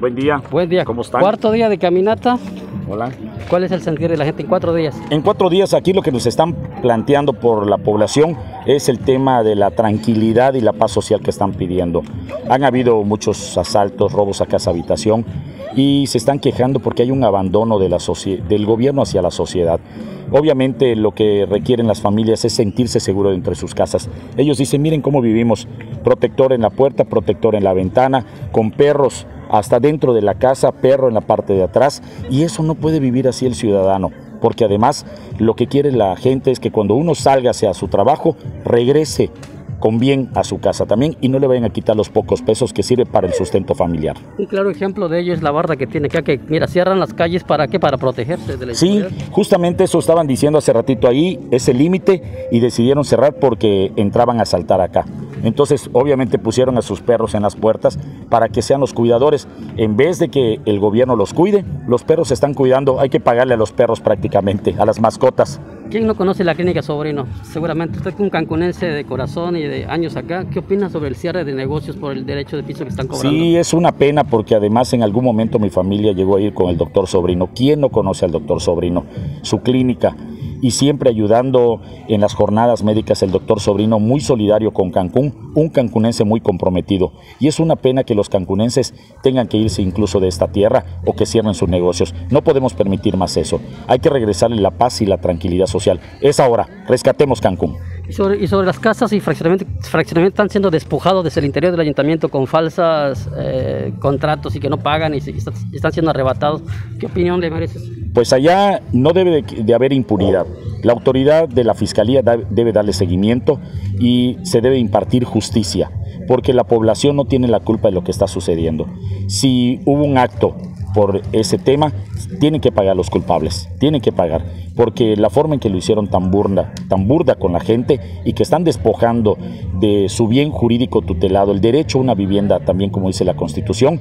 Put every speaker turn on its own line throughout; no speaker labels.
Buen día.
Buen día.
¿Cómo están?
Cuarto día de caminata.
Hola.
¿Cuál es el sentir de la gente en cuatro días?
En cuatro días aquí lo que nos están planteando por la población es el tema de la tranquilidad y la paz social que están pidiendo. Han habido muchos asaltos, robos a casa habitación y se están quejando porque hay un abandono de del gobierno hacia la sociedad. Obviamente lo que requieren las familias es sentirse seguro entre sus casas. Ellos dicen, miren cómo vivimos, protector en la puerta, protector en la ventana, con perros hasta dentro de la casa, perro en la parte de atrás, y eso no puede vivir así el ciudadano porque además lo que quiere la gente es que cuando uno salga hacia su trabajo, regrese con bien a su casa también y no le vayan a quitar los pocos pesos que sirve para el sustento familiar.
Un claro ejemplo de ello es la barda que tiene que, que mira, cierran las calles para qué, para protegerse de la
Sí, justamente eso estaban diciendo hace ratito ahí, ese límite y decidieron cerrar porque entraban a saltar acá. Entonces, obviamente pusieron a sus perros en las puertas para que sean los cuidadores. En vez de que el gobierno los cuide, los perros se están cuidando. Hay que pagarle a los perros prácticamente, a las mascotas.
¿Quién no conoce la clínica Sobrino? Seguramente usted es un cancunense de corazón y de años acá, ¿qué opina sobre el cierre de negocios por el derecho de piso que están cobrando?
Sí, es una pena porque además en algún momento mi familia llegó a ir con el doctor Sobrino. ¿Quién no conoce al doctor Sobrino? Su clínica y siempre ayudando en las jornadas médicas el doctor Sobrino, muy solidario con Cancún, un cancunense muy comprometido. Y es una pena que los cancunenses tengan que irse incluso de esta tierra o que cierren sus negocios. No podemos permitir más eso. Hay que regresarle la paz y la tranquilidad social. Es ahora, rescatemos Cancún.
Y sobre, y sobre las casas y fraccionamiento, fraccionamiento están siendo despojados desde el interior del ayuntamiento con falsas eh, contratos y que no pagan y, están siendo arrebatados. ¿Qué opinión le mereces?
Pues allá no debe de, haber impunidad. La autoridad de la Fiscalía debe darle seguimiento y se debe impartir justicia, porque la población no tiene la culpa de lo que está sucediendo. Si hubo un acto por ese tema, tienen que pagar los culpables, tienen que pagar, porque la forma en que lo hicieron tan burda, tan burda con la gente y que están despojando de su bien jurídico tutelado, el derecho a una vivienda, también como dice la Constitución,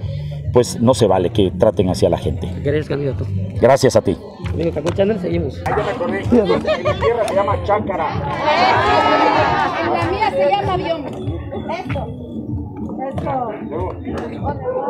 pues no se vale que traten hacia la gente.
Gracias, candidato.
Gracias a ti.
Amigo, Channel, seguimos.
Allá me acordé. En mi tierra se llama chácara.
En la mía se llama avión. Esto. Esto. Ahí está. Eso.